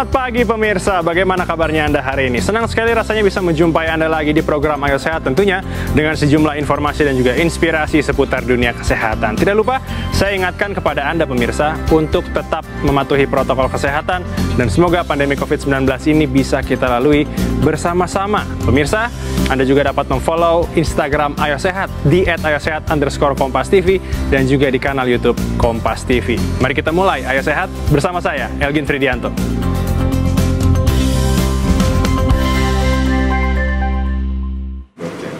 Selamat pagi pemirsa, bagaimana kabarnya Anda hari ini? Senang sekali rasanya bisa menjumpai Anda lagi di program Ayo Sehat tentunya dengan sejumlah informasi dan juga inspirasi seputar dunia kesehatan. Tidak lupa, saya ingatkan kepada Anda pemirsa untuk tetap mematuhi protokol kesehatan dan semoga pandemi COVID-19 ini bisa kita lalui bersama-sama. Pemirsa, Anda juga dapat memfollow Instagram Ayo Sehat di @ayosehat underscore Kompas TV dan juga di kanal YouTube Kompas TV. Mari kita mulai Ayo Sehat bersama saya, Elgin Fridianto.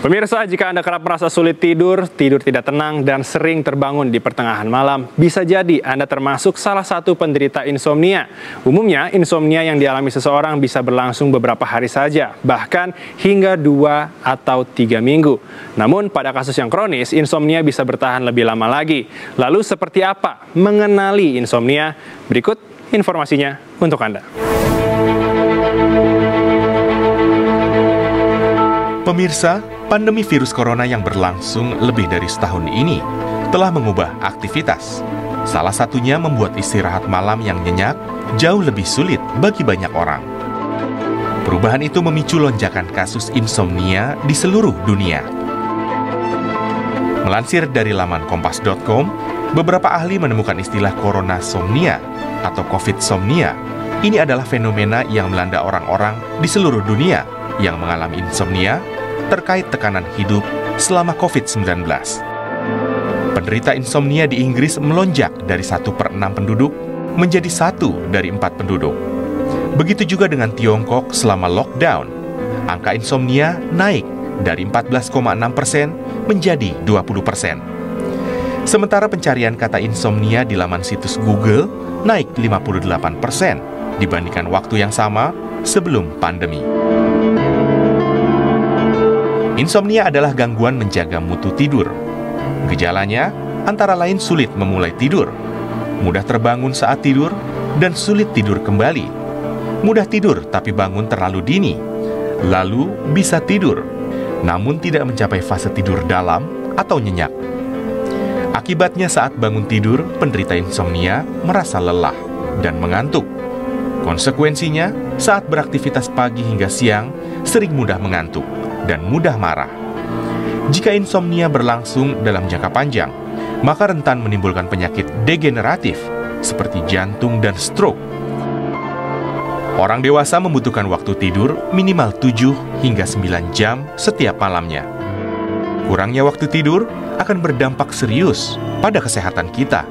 Pemirsa, jika Anda kerap merasa sulit tidur, tidur tidak tenang, dan sering terbangun di pertengahan malam, bisa jadi Anda termasuk salah satu penderita insomnia. Umumnya, insomnia yang dialami seseorang bisa berlangsung beberapa hari saja, bahkan hingga dua atau tiga minggu. Namun, pada kasus yang kronis, insomnia bisa bertahan lebih lama lagi. Lalu, seperti apa mengenali insomnia? Berikut informasinya untuk Anda. Pemirsa, pandemi virus corona yang berlangsung lebih dari setahun ini telah mengubah aktivitas. Salah satunya membuat istirahat malam yang nyenyak jauh lebih sulit bagi banyak orang. Perubahan itu memicu lonjakan kasus insomnia di seluruh dunia. Melansir dari laman kompas.com, beberapa ahli menemukan istilah coronasomnia atau covid-somnia. Ini adalah fenomena yang melanda orang-orang di seluruh dunia yang mengalami insomnia terkait tekanan hidup selama COVID-19. Penderita insomnia di Inggris melonjak dari satu per 6 penduduk menjadi satu dari empat penduduk. Begitu juga dengan Tiongkok selama lockdown. Angka insomnia naik dari 14,6 persen menjadi 20 persen. Sementara pencarian kata insomnia di laman situs Google naik 58 persen dibandingkan waktu yang sama sebelum pandemi. Insomnia adalah gangguan menjaga mutu tidur. Gejalanya antara lain sulit memulai tidur, mudah terbangun saat tidur, dan sulit tidur kembali. Mudah tidur tapi bangun terlalu dini, lalu bisa tidur, namun tidak mencapai fase tidur dalam atau nyenyak. Akibatnya saat bangun tidur, penderita insomnia merasa lelah dan mengantuk. Konsekuensinya, saat beraktivitas pagi hingga siang, sering mudah mengantuk dan mudah marah. Jika insomnia berlangsung dalam jangka panjang, maka rentan menimbulkan penyakit degeneratif seperti jantung dan stroke. Orang dewasa membutuhkan waktu tidur minimal 7 hingga 9 jam setiap malamnya. Kurangnya waktu tidur akan berdampak serius pada kesehatan kita,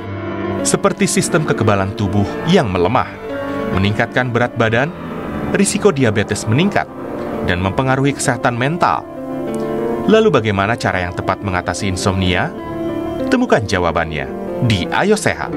seperti sistem kekebalan tubuh yang melemah, meningkatkan berat badan, risiko diabetes meningkat, dan mempengaruhi kesehatan mental. Lalu bagaimana cara yang tepat mengatasi insomnia? Temukan jawabannya di Ayo Sehat.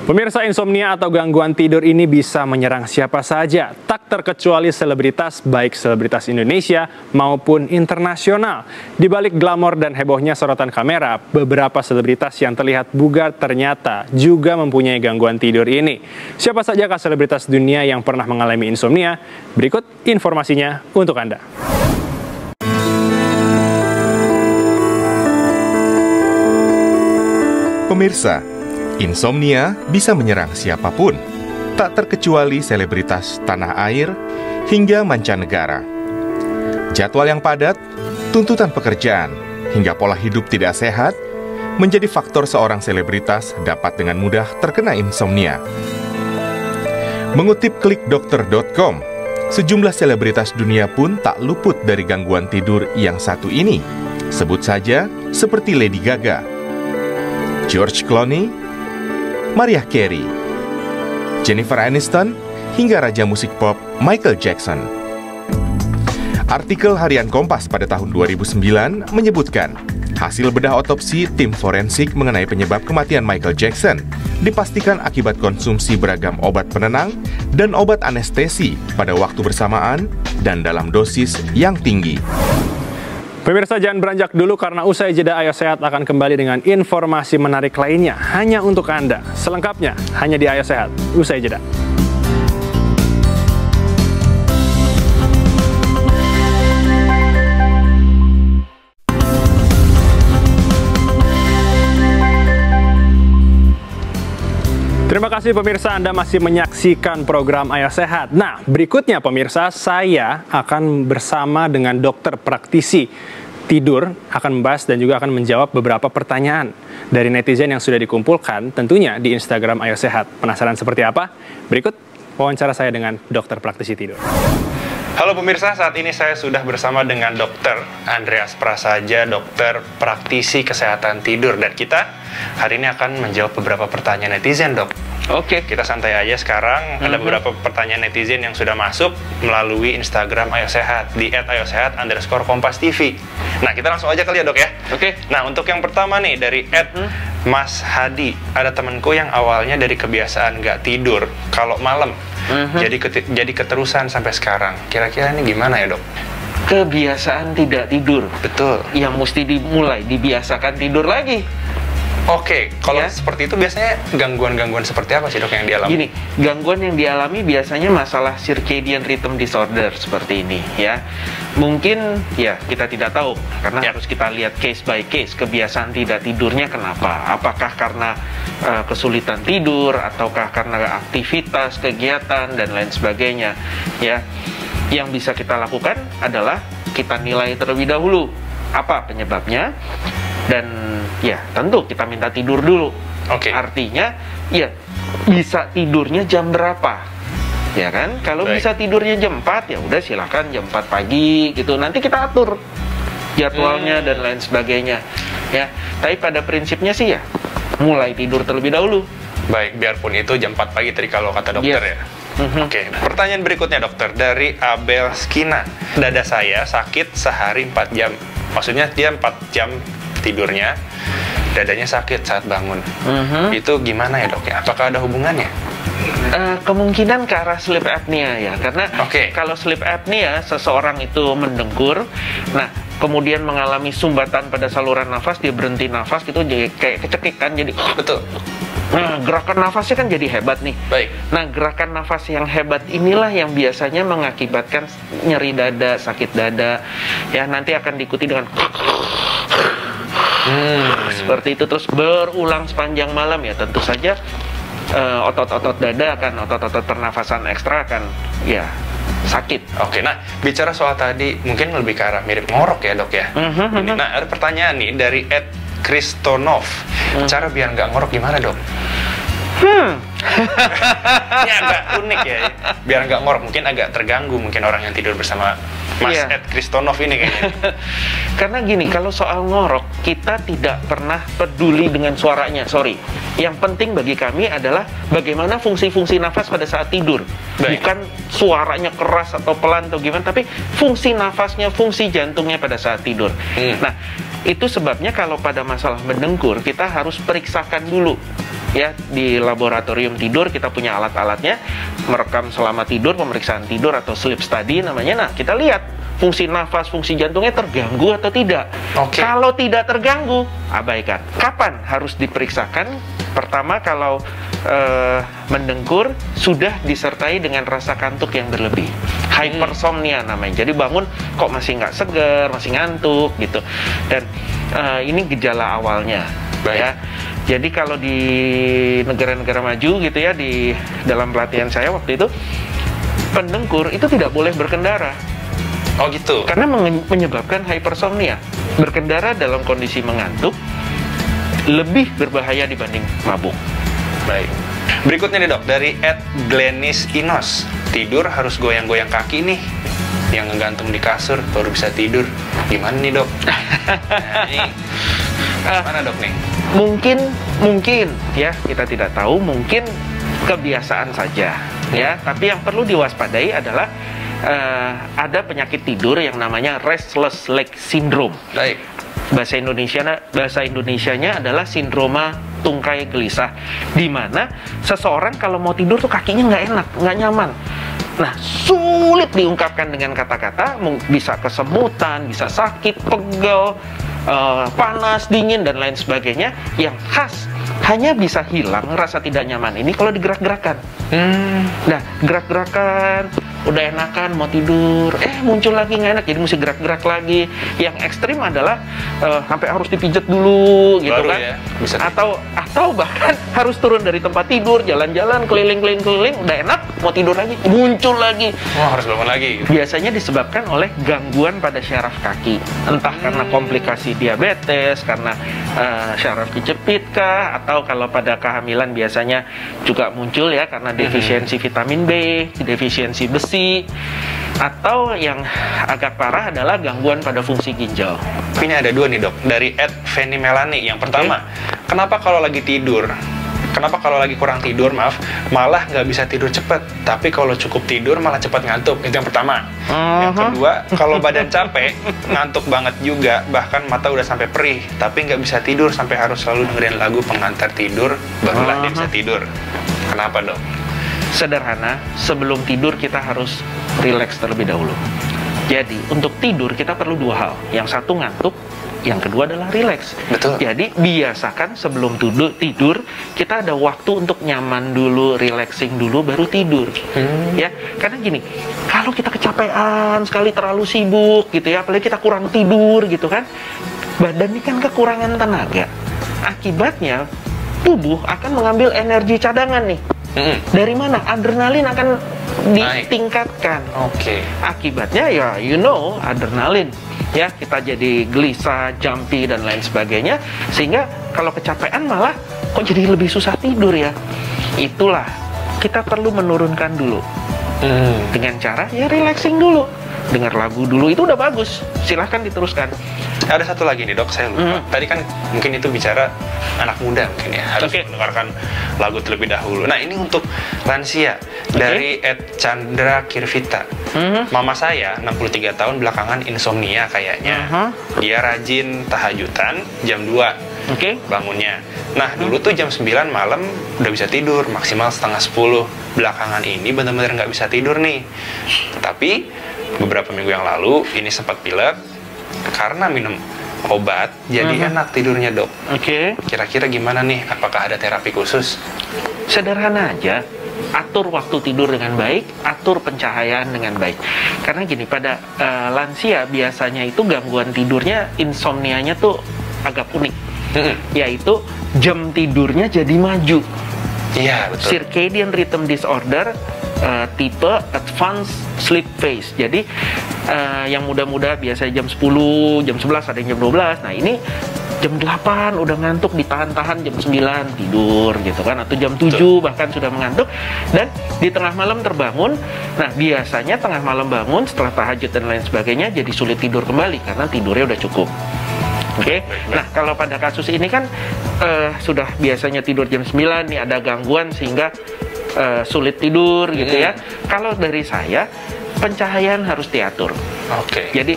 Pemirsa insomnia atau gangguan tidur ini bisa menyerang siapa saja, tak terkecuali selebritas, baik selebritas Indonesia maupun internasional. Di balik glamor dan hebohnya sorotan kamera, beberapa selebritas yang terlihat bugar ternyata juga mempunyai gangguan tidur ini. Siapa saja selebritas dunia yang pernah mengalami insomnia? Berikut informasinya untuk Anda. Pemirsa, Insomnia bisa menyerang siapa pun, tak terkecuali selebritas tanah air hingga mancanegara. Jadwal yang padat, tuntutan pekerjaan, hingga pola hidup tidak sehat menjadi faktor seorang selebritas dapat dengan mudah terkena insomnia. Mengutip klikdokter.com, sejumlah selebritas dunia pun tak luput dari gangguan tidur yang satu ini. Sebut saja seperti Lady Gaga, George Clooney, Mariah Carey, Jennifer Aniston, hingga raja musik pop Michael Jackson. Artikel harian Kompas pada tahun 2009 menyebutkan, hasil bedah otopsi tim forensik mengenai penyebab kematian Michael Jackson dipastikan akibat konsumsi beragam obat penenang dan obat anestesi pada waktu bersamaan dan dalam dosis yang tinggi. Pemirsa jangan beranjak dulu karena usai jeda Ayo Sehat akan kembali dengan informasi menarik lainnya hanya untuk Anda. Selengkapnya hanya di Ayo Sehat. Usai jeda. Terima kasih pemirsa Anda masih menyaksikan program Ayo Sehat. Nah, berikutnya pemirsa, saya akan bersama dengan dokter praktisi tidur akan membahas dan juga akan menjawab beberapa pertanyaan dari netizen yang sudah dikumpulkan tentunya di Instagram Ayo Sehat. Penasaran seperti apa? Berikut wawancara saya dengan dokter praktisi tidur. Halo pemirsa, saat ini saya sudah bersama dengan dokter Andreas Prasaja, dokter praktisi kesehatan tidur. Dan kita hari ini akan menjawab beberapa pertanyaan netizen, dok. Oke. Kita santai aja sekarang. Ada Mhm. beberapa pertanyaan netizen yang sudah masuk melalui Instagram Ayo Sehat, di @ayosehat underscore Kompas TV. Nah, kita langsung aja kali ya, dok ya. Oke. Nah, untuk yang pertama nih, dari Ed Hmm? Mas Hadi. Ada temenku yang awalnya dari kebiasaan nggak tidur kalau malam. Mhm. Jadi keti- jadi keterusan sampai sekarang. Kira-kira ini gimana ya dok? Kebiasaan tidak tidur Betul. yang mesti dimulai dibiasakan tidur lagi. Oke, kalau Ya. seperti itu biasanya gangguan-gangguan seperti apa sih dok yang dialami? Gini, gangguan yang dialami biasanya masalah circadian rhythm disorder seperti ini ya. Mungkin ya kita tidak tahu karena Ya. harus kita lihat case by case kebiasaan tidak tidurnya kenapa? Apakah karena uh, kesulitan tidur ataukah karena aktivitas, kegiatan dan lain sebagainya ya. Yang bisa kita lakukan adalah kita nilai terlebih dahulu apa penyebabnya dan ya tentu kita minta tidur dulu. Oke. Artinya ya bisa tidurnya jam berapa? Ya kan? Kalau Baik. bisa tidurnya jam 4 ya udah silakan jam 4 pagi gitu. Nanti kita atur jadwalnya Hmm. dan lain sebagainya. Ya. Tapi pada prinsipnya sih ya mulai tidur terlebih dahulu. Baik, biarpun itu jam 4 pagi tadi kalau kata dokter Yes. ya. Mhm. Oke, pertanyaan berikutnya dokter dari Abel Skina. Dada saya sakit sehari 4 jam. Maksudnya dia 4 jam tidurnya, dadanya sakit saat bangun. Mhm. Itu gimana ya dok ya? Apakah ada hubungannya? Eh, kemungkinan ke arah sleep apnea ya karena Oke. kalau sleep apnea seseorang itu mendengkur nah kemudian mengalami sumbatan pada saluran nafas dia berhenti nafas gitu jadi kayak kecekik kan jadi Betul. nah gerakan nafasnya kan jadi hebat nih Baik. Nah, gerakan nafas yang hebat inilah yang biasanya mengakibatkan nyeri dada, sakit dada. Ya, nanti akan diikuti dengan Hmm. seperti itu terus berulang sepanjang malam ya. Tentu saja eh, otot-otot dada akan otot-otot pernafasan ekstra akan ya sakit. Oke, nah bicara soal tadi mungkin lebih ke arah mirip ngorok ya dok ya. Mhm, Ini, mhm. nah ada pertanyaan nih dari Ed Kristonov. Hmm. Cara biar nggak ngorok gimana dok? Hmm. Ini agak unik ya. Biar nggak ngorok mungkin agak terganggu mungkin orang yang tidur bersama Mas Iya. Ed Kristonov ini kayaknya. Karena gini, kalau soal ngorok, kita tidak pernah peduli dengan suaranya. Sorry. Yang penting bagi kami adalah bagaimana fungsi-fungsi nafas pada saat tidur. Baik. Bukan suaranya keras atau pelan atau gimana, tapi fungsi nafasnya, fungsi jantungnya pada saat tidur. Hmm. Nah, itu sebabnya kalau pada masalah mendengkur, kita harus periksakan dulu. Ya, di laboratorium tidur kita punya alat-alatnya, merekam selama tidur, pemeriksaan tidur atau sleep study namanya. Nah, kita lihat fungsi nafas, fungsi jantungnya terganggu atau tidak. Oke. Kalau tidak terganggu, abaikan. Kapan harus diperiksakan? Pertama, kalau eh, mendengkur sudah disertai dengan rasa kantuk yang berlebih. Hypersomnia namanya. Jadi bangun kok masih nggak segar, masih ngantuk gitu. Dan eh, ini gejala awalnya. Baik. Ya. Jadi kalau di negara-negara maju gitu ya di dalam pelatihan saya waktu itu pendengkur itu tidak boleh berkendara Oh gitu. karena menyebabkan hypersomnia. Berkendara dalam kondisi mengantuk lebih berbahaya dibanding mabuk. Baik. Berikutnya nih dok dari Ed Glenis Inos. Tidur harus goyang-goyang kaki nih. Yang ngegantung di kasur baru bisa tidur. Gimana nih dok? Nah, ini Mana dok nih? mungkin mungkin. Ya kita tidak tahu mungkin kebiasaan saja. Ya tapi yang perlu diwaspadai adalah eh, ada penyakit tidur yang namanya restless leg syndrome. Baik. bahasa Indonesia bahasa Indonesianya adalah sindroma tungkai gelisah di mana seseorang kalau mau tidur tuh kakinya nggak enak nggak nyaman nah sulit diungkapkan dengan kata-kata bisa kesemutan bisa sakit pegel eh, panas dingin dan lain sebagainya yang khas hanya bisa hilang rasa tidak nyaman ini kalau digerak-gerakan Hmm. Nah, gerak-gerakan udah enakan mau tidur, eh muncul lagi nggak enak, jadi mesti gerak-gerak lagi. Yang ekstrim adalah eh, sampai harus dipijat dulu gitu Baru kan, ya, bisa atau atau bahkan harus turun dari tempat tidur, jalan-jalan keliling-keliling keliling, udah enak mau tidur lagi, muncul lagi. Wah, harus bangun lagi. Biasanya disebabkan oleh gangguan pada syaraf kaki, entah karena komplikasi diabetes, karena eh, syaraf kejepit kah, atau kalau pada kehamilan biasanya juga muncul ya karena defisiensi vitamin B, defisiensi besi, atau yang agak parah adalah gangguan pada fungsi ginjal. Ini ada dua nih dok, dari Ed Fanny Melani. Yang pertama, kenapa kalau lagi tidur, kenapa kalau lagi kurang tidur, maaf, malah nggak bisa tidur cepat, tapi kalau cukup tidur malah cepat ngantuk. Itu yang pertama. Yang Mhm. kedua, kalau badan capek, ngantuk banget juga, bahkan mata udah sampai perih, tapi nggak bisa tidur sampai harus selalu dengerin lagu pengantar tidur, barulah dia Aha. bisa tidur. Kenapa dok? Sederhana, sebelum tidur kita harus rileks terlebih dahulu. Jadi, untuk tidur kita perlu dua hal. Yang satu ngantuk, yang kedua adalah rileks. Betul. Jadi, biasakan sebelum tidur, tidur kita ada waktu untuk nyaman dulu, relaxing dulu, baru tidur. Hmm. Ya, karena gini, kalau kita kecapean sekali terlalu sibuk gitu ya, apalagi kita kurang tidur gitu kan, badan ini kan kekurangan tenaga. Akibatnya tubuh akan mengambil energi cadangan nih. Mm-mm. Dari mana? Adrenalin akan ditingkatkan. Oke. Akibatnya ya you know adrenalin ya kita jadi gelisah, jumpy dan lain sebagainya sehingga kalau kecapean malah kok jadi lebih susah tidur ya. Itulah kita perlu menurunkan dulu Hmm. dengan cara ya relaxing dulu. Dengar lagu dulu itu udah bagus. Silahkan diteruskan. Ada satu lagi nih dok, saya lupa. Hmm. Tadi kan mungkin itu bicara anak muda mungkin ya harus Oke. mendengarkan lagu terlebih dahulu. Nah ini untuk lansia dari Ed Chandra Kirvita. Mhm. Mama saya 63 tahun belakangan insomnia kayaknya. Aha. Dia rajin tahajudan jam 2 Oke. bangunnya. Nah dulu tuh jam 9 malam udah bisa tidur maksimal setengah 10. Belakangan ini benar-benar nggak bisa tidur nih. Tapi beberapa minggu yang lalu ini sempat pilek karena minum obat jadi Mhm. enak tidurnya dok. Oke. Kira-kira gimana nih? Apakah ada terapi khusus? sederhana aja atur waktu tidur dengan baik atur pencahayaan dengan baik karena gini pada eh, lansia biasanya itu gangguan tidurnya insomnianya tuh agak unik Mm-mm. yaitu jam tidurnya jadi maju Iya betul. circadian rhythm disorder eh, tipe advanced sleep phase. Jadi eh, yang muda-muda biasanya jam 10, jam 11 ada yang jam 12. Nah, ini jam 8 udah ngantuk ditahan-tahan jam 9 tidur gitu kan atau jam 7 bahkan sudah mengantuk dan di tengah malam terbangun. Nah, biasanya tengah malam bangun setelah tahajud dan lain sebagainya jadi sulit tidur kembali karena tidurnya udah cukup. Oke, nah kalau pada kasus ini kan eh, sudah biasanya tidur jam 9 nih ada gangguan sehingga eh, sulit tidur gitu ya. Kalau dari saya pencahayaan harus diatur. Oke. Jadi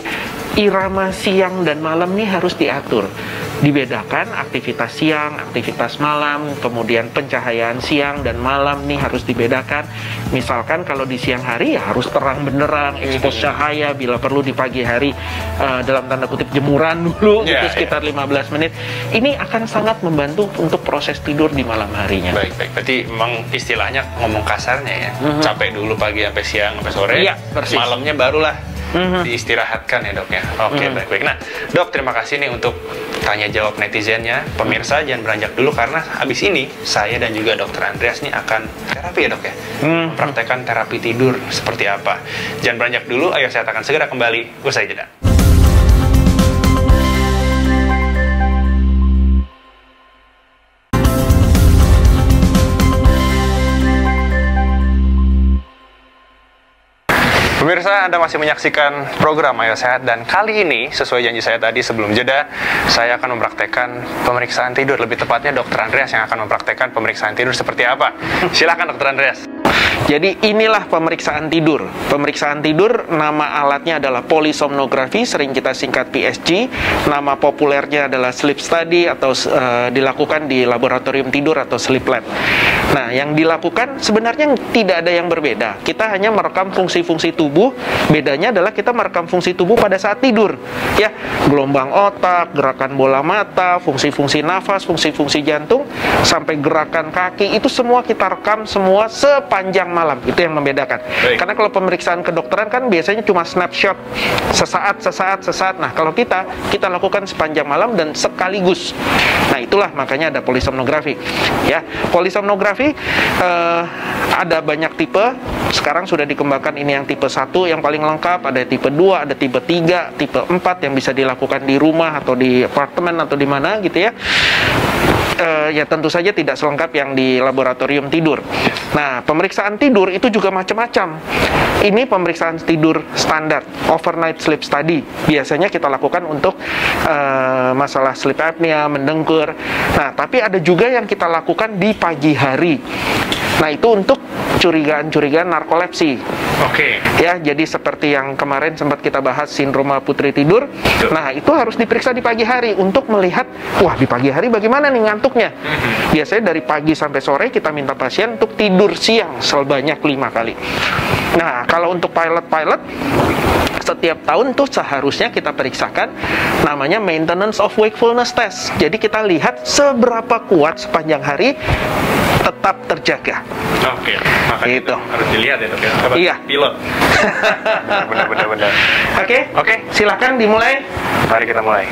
irama siang dan malam nih harus diatur. Dibedakan aktivitas siang, aktivitas malam, kemudian pencahayaan siang dan malam nih harus dibedakan. Misalkan kalau di siang hari ya harus terang benderang, ekspos cahaya bila perlu di pagi hari eh, dalam tanda kutip jemuran dulu Ya, gitu sekitar 15 menit. Ini akan sangat membantu untuk proses tidur di malam harinya. Baik, baik. Berarti memang istilahnya ngomong kasarnya ya. Mhm. Capek dulu pagi sampai siang sampai sore. Iya, persis. Malamnya barulah Mhm. diistirahatkan ya dok ya. Oke, Mhm. baik, baik. Nah, dok terima kasih nih untuk tanya jawab netizennya. Pemirsa jangan beranjak dulu karena habis ini saya dan juga dokter Andreas nih akan terapi ya dok ya. Mhm. Praktekkan terapi tidur seperti apa. Jangan beranjak dulu. Ayo saya akan segera kembali usai jeda. Pemirsa, Anda masih menyaksikan program Ayo Sehat dan kali ini sesuai janji saya tadi sebelum jeda, saya akan mempraktekkan pemeriksaan tidur. Lebih tepatnya Dokter Andreas yang akan mempraktekkan pemeriksaan tidur seperti apa. Silakan Dokter Andreas. Jadi inilah pemeriksaan tidur. Pemeriksaan tidur nama alatnya adalah polisomnografi, sering kita singkat PSG. Nama populernya adalah sleep study atau eh, dilakukan di laboratorium tidur atau sleep lab. Nah, yang dilakukan sebenarnya tidak ada yang berbeda. Kita hanya merekam fungsi-fungsi tubuh. Bedanya adalah kita merekam fungsi tubuh pada saat tidur. Ya, gelombang otak, gerakan bola mata, fungsi-fungsi nafas, fungsi-fungsi jantung, sampai gerakan kaki itu semua kita rekam semua sepanjang malam malam. Itu yang membedakan. Baik. Karena kalau pemeriksaan kedokteran kan biasanya cuma snapshot sesaat, sesaat, sesaat. Nah, kalau kita kita lakukan sepanjang malam dan sekaligus. Nah, itulah makanya ada polisomnografi. Ya, polisomnografi eh, ada banyak tipe. Sekarang sudah dikembangkan ini yang tipe 1 yang paling lengkap, ada tipe 2, ada tipe 3, tipe 4 yang bisa dilakukan di rumah atau di apartemen atau di mana gitu ya. Eh, ya tentu saja tidak selengkap yang di laboratorium tidur. Nah, pemeriksaan tidur itu juga macam-macam. Ini pemeriksaan tidur standar, overnight sleep study. Biasanya kita lakukan untuk eh, masalah sleep apnea, mendengkur. Nah, tapi ada juga yang kita lakukan di pagi hari. Nah, itu untuk curigaan-curigaan narkolepsi. Oke. Ya, jadi seperti yang kemarin sempat kita bahas sindroma putri tidur. Betul. Nah, itu harus diperiksa di pagi hari untuk melihat, wah di pagi hari bagaimana nih ngantuknya. Biasanya dari pagi sampai sore kita minta pasien untuk tidur siang sebanyak lima kali. Nah, kalau untuk pilot-pilot setiap tahun tuh seharusnya kita periksakan namanya maintenance of wakefulness test. Jadi kita lihat seberapa kuat sepanjang hari tetap terjaga. Oke. Makanya Itu. harus dilihat ya dok ya. Iya. Pilot. benar benar benar. Oke, Oke. silakan dimulai. Mari kita mulai.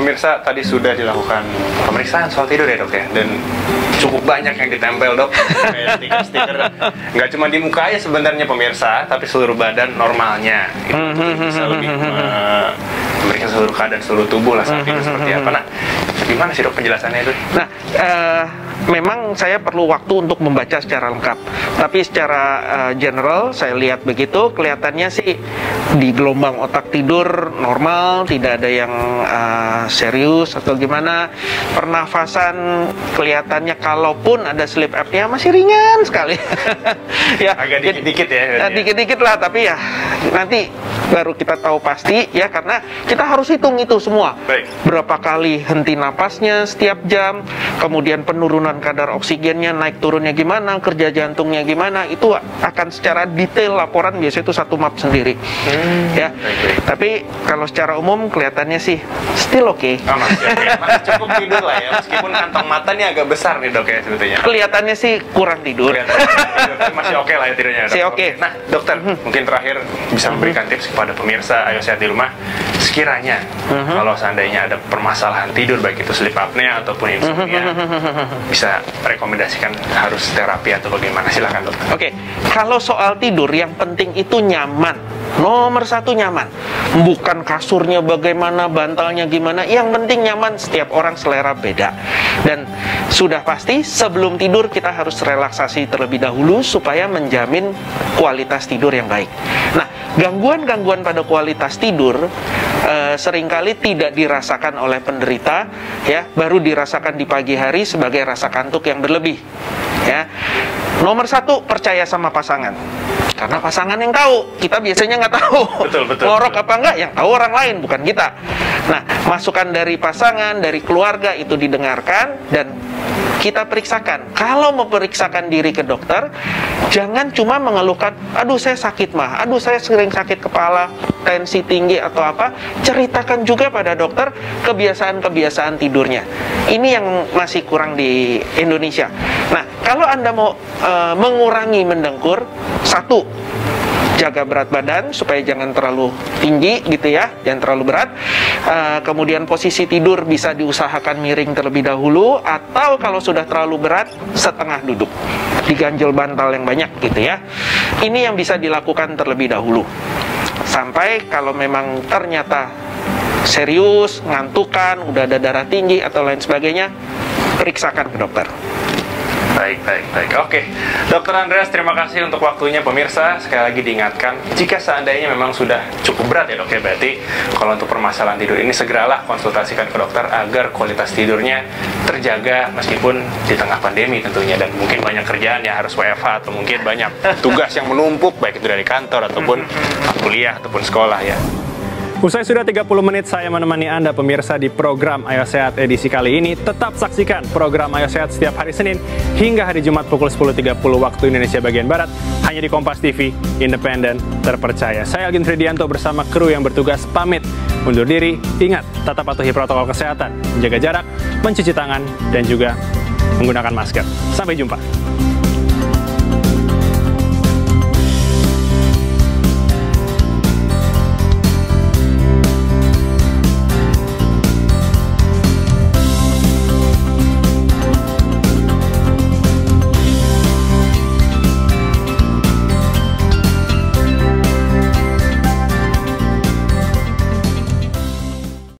Pemirsa tadi sudah dilakukan pemeriksaan soal tidur ya dok ya? Dan cukup banyak yang ditempel dok. Stiker-stiker. Nggak cuma di muka ya sebenarnya pemirsa tapi seluruh badan normalnya. Gitu. Bisa lebih eh, memberikan seluruh keadaan seluruh tubuh lah saat itu seperti apa. nah gimana sih dok penjelasannya itu Nah, eh, memang saya perlu waktu untuk membaca secara lengkap. Tapi secara eh, general saya lihat begitu, kelihatannya sih di gelombang otak tidur normal, tidak ada yang eh, serius atau gimana. Pernafasan kelihatannya kalaupun ada sleep apnea masih ringan sekali. ya, agak dikit-dikit ya, Ya, ya? dikit-dikit lah, tapi ya nanti baru kita tahu pasti ya karena kita harus hitung itu semua Baik. berapa kali henti napasnya setiap jam, kemudian penurunan kadar oksigennya naik turunnya gimana, kerja jantungnya gimana, itu akan secara detail laporan biasanya itu satu map sendiri. ya. baik, baik. Tapi kalau secara umum kelihatannya sih still oke. Oh, masih, oke. Masih cukup tidur lah ya meskipun kantong matanya agak besar nih dok ya sebetulnya Kelihatannya sih kurang tidur. Masih oke lah ya tidurnya. Masih oke. Nah, dokter, mungkin terakhir bisa memberikan tips kepada pemirsa Ayo Sehat di Rumah. Sekiranya kalau seandainya ada permasalahan tidur baik itu sleep apnea ataupun insomnia, bisa rekomendasikan harus terapi atau bagaimana? Silakan dokter. Oke, kalau soal tidur yang penting itu nyaman. Nomor satu nyaman. Bukan kasurnya bagaimana, bantalnya gimana. Yang penting nyaman. Setiap orang selera beda. Dan sudah pasti sebelum tidur kita harus relaksasi terlebih dahulu supaya menjamin kualitas tidur yang baik. Nah, gangguan-gangguan pada kualitas tidur eh, sering kali tidak dirasakan oleh penderita, ya, baru dirasakan di pagi hari sebagai rasa kantuk yang berlebih. Ya, nomor satu percaya sama pasangan. Karena pasangan yang tahu, kita biasanya nggak tahu. Betul, betul, Ngorok betul. apa enggak, yang tahu orang lain, bukan kita. Nah, masukan dari pasangan, dari keluarga itu didengarkan dan kita periksakan. Kalau memeriksakan diri ke dokter, jangan cuma mengeluhkan, aduh saya sakit mah, aduh saya sering sakit kepala, tensi tinggi atau apa. Ceritakan juga pada dokter kebiasaan-kebiasaan tidurnya. Ini yang masih kurang di Indonesia. Nah, kalau Anda mau eh, mengurangi mendengkur, satu, jaga berat badan supaya jangan terlalu tinggi gitu ya, jangan terlalu berat. Eh, kemudian posisi tidur bisa diusahakan miring terlebih dahulu atau kalau sudah terlalu berat setengah duduk, diganjel bantal yang banyak gitu ya. Ini yang bisa dilakukan terlebih dahulu. Sampai kalau memang ternyata serius, ngantukan, udah ada darah tinggi atau lain sebagainya, periksakan ke dokter. Baik, baik, baik. Oke, Dokter Andreas, terima kasih untuk waktunya pemirsa. Sekali lagi diingatkan, jika seandainya memang sudah cukup berat ya dok ya, berarti kalau untuk permasalahan tidur ini segeralah konsultasikan ke dokter agar kualitas tidurnya terjaga meskipun di tengah pandemi tentunya dan mungkin banyak kerjaan ya harus WFH atau mungkin banyak tugas yang menumpuk baik itu dari kantor ataupun kuliah ataupun sekolah ya. Usai sudah 30 menit saya menemani Anda pemirsa di program Ayo Sehat edisi kali ini. Tetap saksikan program Ayo Sehat setiap hari Senin hingga hari Jumat pukul 10.30 waktu Indonesia bagian Barat. Hanya di Kompas TV, independen, terpercaya. Saya Algin Fridianto bersama kru yang bertugas pamit. Undur diri, ingat, tetap patuhi protokol kesehatan, menjaga jarak, mencuci tangan, dan juga menggunakan masker. Sampai jumpa.